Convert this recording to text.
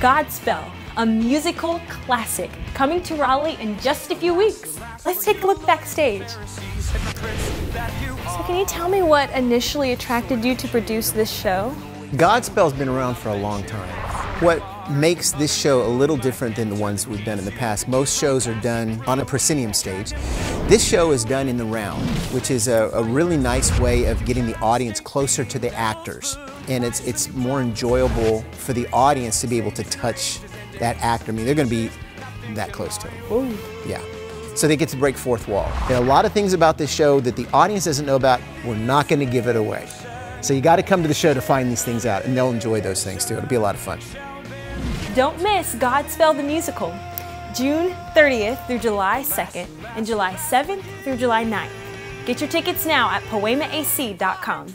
Godspell, a musical classic, coming to Raleigh in just a few weeks. Let's take a look backstage. So, can you tell me what initially attracted you to produce this show? Godspell's been around for a long time. What makes this show a little different than the ones we've done in the past. Most shows are done on a proscenium stage. This show is done in the round, which is a, a really nice way of getting the audience closer to the actors. And it's, it's more enjoyable for the audience to be able to touch that actor. I mean, they're going to be that close to him. Ooh. Yeah. So they get to break fourth wall. There are a lot of things about this show that the audience doesn't know about. We're not going to give it away. So you got to come to the show to find these things out, and they'll enjoy those things too. It'll be a lot of fun. Don't miss Godspell the Musical, June 30th through July 2nd and July 7th through July 9th. Get your tickets now at poiemaac.com.